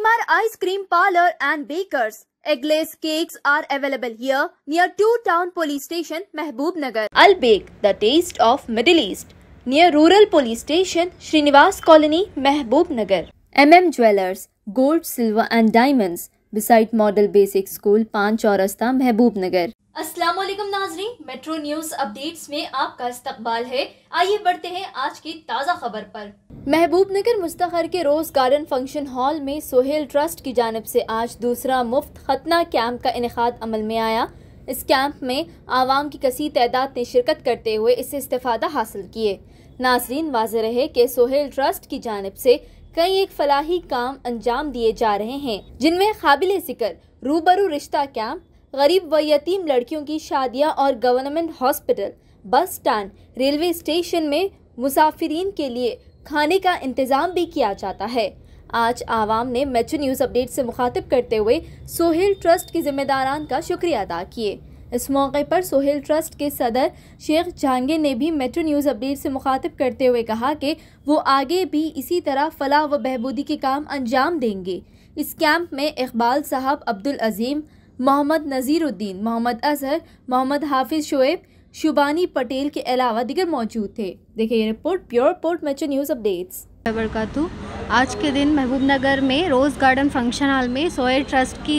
Shalimar Ice Cream Parlor and Bakers. Eggless cakes are available here near 2 Town Police Station, Mehboob Nagar. Al Bake, the taste of Middle East, near Rural Police Station, Srinivas Colony, Mehboob Nagar. MM Jewelers, Gold, Silver and Diamonds, beside Model Basic School, Panchaurastha, Mehboob Nagar. अस्सलाम वालेकुम नाजरीन, metro news updates में आपका इस्तकबाल है। आइए बढ़ते हैं आज की ताज़ा खबर पर। महबूब नगर मुस्तखर के रोज गार्डन फ़ंक्शन हॉल में सोहेल ट्रस्ट की जानब से आज दूसरा मुफ़्त खतना कैंप का इनका अमल में आया। इस कैंप में आवाम की कसी तादाद ने शिरकत करते हुए इससे इस्तेफादा हासिल किए। नाजरीन वाज रहे कि सोहेल ट्रस्ट की जानब से कई एक फलाही काम अंजाम दिए जा रहे हैं, जिनमें काबिल ज़िक्र रूबरू रिश्ता कैंप गरीब व यतीम लड़कियों की शादियाँ और government hospital, bus stand, railway station में मुसाफिरीन के लिए खाने का इंतज़ाम भी किया जाता है। आज आवाम ने मेट्रो न्यूज़ अपडेट से मुखातिब करते हुए सोहेल ट्रस्ट के जिम्मेदारान का शुक्रिया अदा किए। इस मौके पर सोहेल ट्रस्ट के सदर शेख जहांगीर ने भी मेट्रो न्यूज़ अपडेट से मुखातिब करते हुए कहा कि वो आगे भी इसी तरह फलाह व बहबूदी के काम अंजाम देंगे। इस कैंप में इकबाल साहब, अब्दुल अजीम मोहम्मद नज़ीरुद्दीन, मोहम्मद अजहर, मोहम्मद हाफिज़ शोएब, शुबानी पटेल के अलावा दिगर मौजूद थे। देखिए ये रिपोर्ट प्योर रिपोर्ट मैचो न्यूज़ अपडेट्स बरकू आज के दिन महबूब नगर में रोज़ गार्डन फ़ंक्शन हॉल में सोयल ट्रस्ट की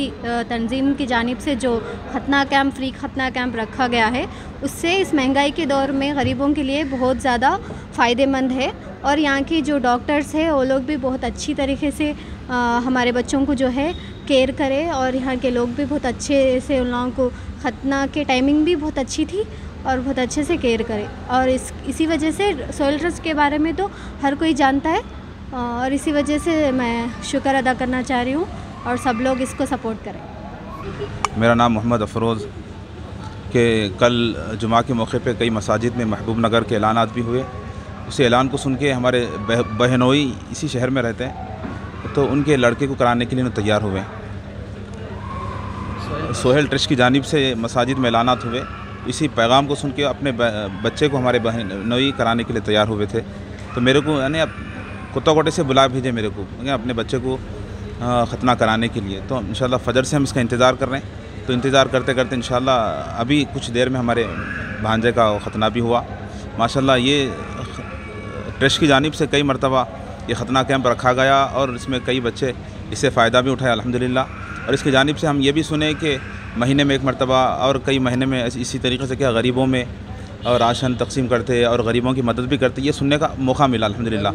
तंजीम की जानब से जो खतना कैंप फ्री खतना कैंप रखा गया है उससे इस महँगाई के दौर में गरीबों के लिए बहुत ज़्यादा फ़ायदेमंद है। और यहाँ की जो डॉक्टर्स हैं वो लोग भी बहुत अच्छी तरीके से आ, हमारे बच्चों को जो है केयर करें। और यहाँ के लोग भी बहुत अच्छे से उन लोगों को खतना के टाइमिंग भी बहुत अच्छी थी। और बहुत अच्छे से केयर करे। और इस इसी वजह से सोयल ट्रस्ट के बारे में तो हर कोई जानता है। और इसी वजह से मैं शुक्र अदा करना चाह रही हूँ और सब लोग इसको सपोर्ट करें। मेरा नाम मोहम्मद अफरोज़। के कल जुमा के मौके पे कई मसाजिद में महबूब नगर के ऐलान भी हुए। उस ऐलान को सुन के हमारे बहनोई इसी शहर में रहते हैं। तो उनके लड़के को कराने के लिए तैयार हुए। सोहेल ट्रस्ट की जानब से मसाजिद में ऐलान हुए। इसी पैगाम को सुन के अपने बच्चे को हमारे बहन, नई कराने के लिए तैयार हुए थे। तो मेरे को, यानी अब कुत्ता कोटे से बुला भेजे मेरे को अपने बच्चे को ख़तना कराने के लिए। तो इन फ़जर से हम इसका इंतज़ार कर रहे हैं। तो इंतज़ार करते करते इन अभी कुछ देर में हमारे भांजे का ख़तना भी हुआ। माशाल्लाह ये ट्रस्ट की जानब से कई मरतबा ये ख़तना कैंप रखा गया और इसमें कई बच्चे इससे फ़ायदा भी उठाए अलहमदिल्ला और इसकी जानब से हम ये भी सुने कि महीने में एक मरतबा और कई महीने में इसी तरीके से क्या गरीबों में और राशन तकसीम करते और गरीबों की मदद भी करते, ये सुनने का मौका मिला अलहमदिल्ला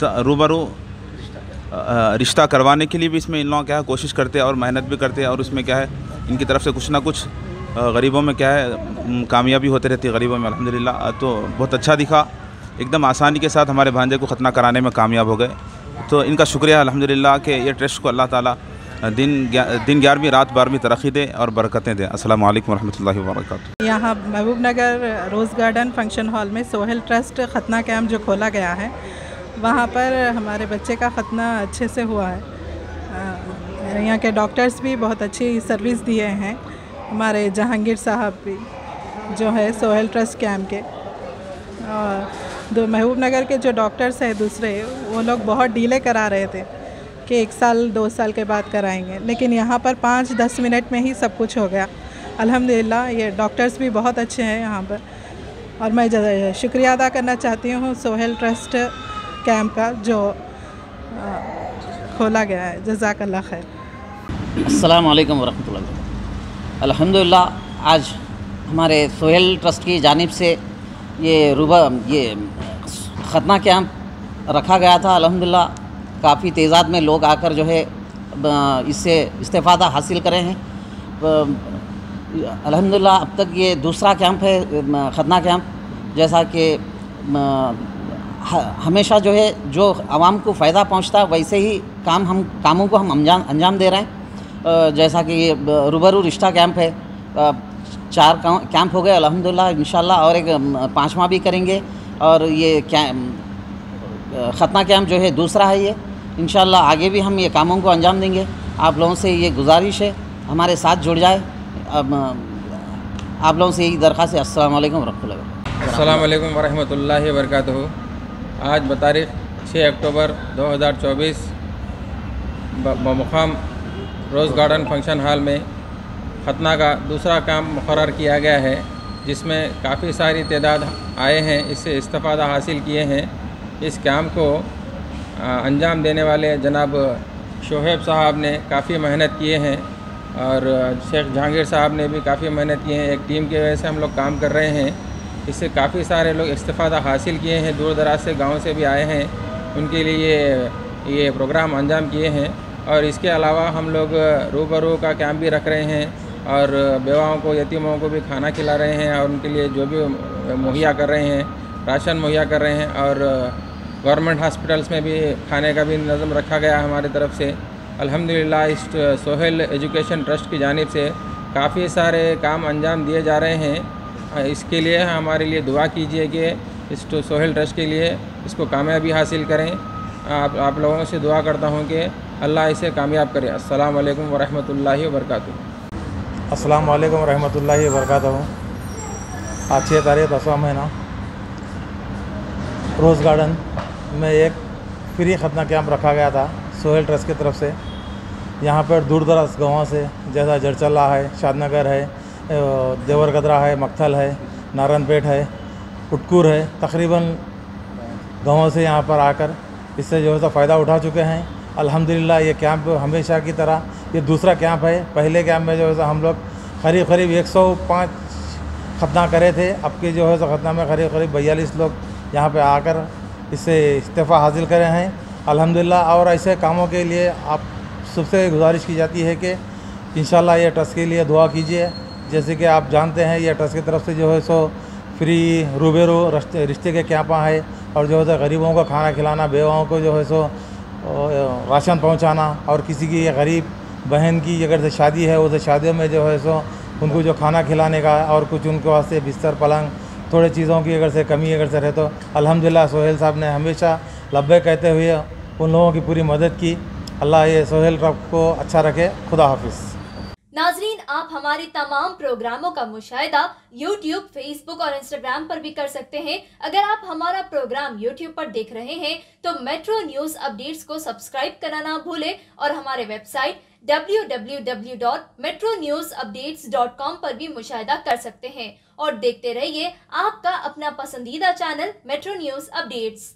तो रूबरू रिश्ता करवाने के लिए भी इसमें इन लोग क्या है, कोशिश करते और मेहनत भी करते और उसमें क्या है, इनकी तरफ़ से कुछ ना कुछ गरीबों में क्या है कामयाबी होते रहती है गरीबों में अलहमदिल्ला तो बहुत अच्छा दिखा, एकदम आसानी के साथ हमारे भांजे को ख़तना कराने में कामयाब हो गए। तो इनका शुक्रिया अलहमदिल्ला कि ये ट्रस्ट को अल्लाह ताला दिन दिन ग्यारहवीं, रात बारहवीं तरक्की दे और बरकतें दें। असल वालेकुम रहमतुल्लाहि व बरकातहू यहाँ Mahabubnagar rose garden function hall में सोहेल ट्रस्ट ख़तना कैम्प जो खोला गया है, वहाँ पर हमारे बच्चे का ख़तना अच्छे से हुआ है। यहाँ के डॉक्टर्स भी बहुत अच्छी सर्विस दिए हैं, हमारे जहांगीर साहब भी, जो है सोहेल ट्रस्ट कैम्प के। और महबूब नगर के जो डॉक्टर्स हैं दूसरे, वो लोग बहुत डीले करा रहे थे। कि एक साल, दो साल के बाद कराएँगे। लेकिन यहाँ पर पाँच, दस मिनट में ही सब कुछ हो गया। अल्हम्दुलिल्लाह, ये डॉक्टर्स भी बहुत अच्छे हैं यहाँ पर। और मैं शुक्रिया अदा करना चाहती हूँ सोहेल ट्रस्ट कैंप का, जो खोला गया है। जजाकल्ला खैर। अस्सलाम वालेकुम अलहमदिल्ला आज हमारे सोहेल ट्रस्ट की जानब से ये रुबा, ये ख़तना कैंप रखा गया था। अल्हम्दुलिल्लाह काफ़ी तेज़ाद में लोग आकर जो है इससे इस्तेफ़ादा हासिल करे हैं। अल्हम्दुलिल्लाह, अब तक ये दूसरा कैंप है खतना कैंप, जैसा कि हमेशा जो है, जो आवाम को फ़ायदा पहुँचता है, वैसे ही काम हम, कामों को हम अंजाम अंजाम दे रहे हैं। जैसा कि ये रूबरू रिश्ता कैंप है। चार कैंप हो गए, अल्हम्दुलिल्लाह, इंशाल्लाह, और एक पाँचवा भी करेंगे। और ये ख़तना कैंप जो है दूसरा है ये। इन आगे भी हम ये कामों को अंजाम देंगे। आप लोगों से ये गुजारिश है, हमारे साथ जुड़ जाए। अब आप लोगों से यही दरख्वास्त है, अस्सलाम वालेकुम वरहमतुल्लाहि वरहमतुल्लाहि वबरकातुहू। आज बतारीख 6 अक्टूबर 2024 बमुकाम रोज़ गार्डन फ़ंक्शन हॉल में खतना का दूसरा काम मुकर किया गया है, जिसमें काफ़ी सारी तादाद आए हैं, इससे इस्तेफ़ादा हासिल किए हैं। इस कैम्प को अंजाम देने वाले जनाब शोहेब साहब ने काफ़ी मेहनत किए हैं और शेख जहांगीर साहब ने भी काफ़ी मेहनत किए हैं। एक टीम की वजह से हम लोग काम कर रहे हैं। इससे काफ़ी सारे लोग इस्तेफ़ादा हासिल किए हैं। दूर दराज से गाँव से भी आए हैं। उनके लिए ये प्रोग्राम अंजाम किए हैं। और इसके अलावा हम लोग रूबरू का कैंप भी रख रहे हैं और बेवाओं को, यतीमों को भी खाना खिला रहे हैं और उनके लिए जो भी मुहैया कर रहे हैं। राशन मुहैया कर रहे हैं और गवर्नमेंट हॉस्पिटल्स में भी खाने का भी नज़म रखा गया हमारी तरफ़ से। अल्हम्दुलिल्लाह, इस सोहेल एजुकेशन ट्रस्ट की जानब से काफ़ी सारे काम अंजाम दिए जा रहे हैं। इसके लिए हमारे लिए दुआ कीजिए कि इस सोहेल ट्रस्ट के लिए इसको कामयाबी हासिल करें। आप आप लोगों से दुआ करता हूँ कि अल्लाह इसे कामयाब करे। अस्सलाम वालेकुम वरहमतुल्लाहि वबरकातुहू। अस्सलाम वालेकुम वरहमतुल्लाहि वबरकातुहू। आज छः तारीख, दसवा महीना। रोज़ गार्डन में एक फ्री खतना कैंप रखा गया था, सोहेल ट्रस्ट की तरफ़ से। यहाँ पर दूर दराज गाँव से, जैसा जड़चल्ला है, शादनगर है देवरगदरा है मक्थल है, नारायणपेट है, उटकूर है, तकरीबन गाँव से यहाँ पर आकर इससे जो है तो फ़ायदा उठा चुके हैं। अल्हम्दुलिल्लाह ये कैंप हमेशा की तरह, ये दूसरा कैंप है। पहले कैंप में जो है सो हम लोग करीब करीब 105 खतना करे थे। अब के जो है तो खतना में करीब करीब बयालीस लोग यहाँ पे आकर इससे इस्तीफ़ा हासिल करे हैं। अल्हम्दुलिल्लाह, और ऐसे कामों के लिए आप सबसे गुजारिश की जाती है कि इन ये ट्रस्ट के लिए दुआ कीजिए। जैसे कि आप जानते हैं यह ट्रस्ट की तरफ़ से जो है सो फ्री रूबेरो रिश्ते के कैंपा है, और जो है सो गरीबों को खाना खिलाना, बेवाओं को जो है सो राशन पहुंचाना, और किसी की गरीब बहन की अगर से शादी है, उसे शादियों में जो है सो उनको जो खाना खिलाने का और कुछ उनके वास्ते बिस्तर, पलंग थोड़े चीज़ों की अगर से कमी अगर से रहे तो अल्हम्दुलिल्लाह सोहेल साहब ने हमेशा लब्बे कहते हुए उन लोगों की पूरी मदद की। अल्लाह ये सोहेल रब को अच्छा रखे। खुदा हाफिज़। नाजरीन आप हमारे तमाम प्रोग्रामों का मुशाहिदा YouTube, Facebook और Instagram पर भी कर सकते हैं। अगर आप हमारा प्रोग्राम YouTube पर देख रहे हैं तो मेट्रो न्यूज़ अपडेट्स को सब्सक्राइब करना ना भूले और हमारे वेबसाइट www.metronewsupdates.com पर भी मुशाहिदा कर सकते हैं। और देखते रहिए आपका अपना पसंदीदा चैनल मेट्रो न्यूज़ अपडेट्स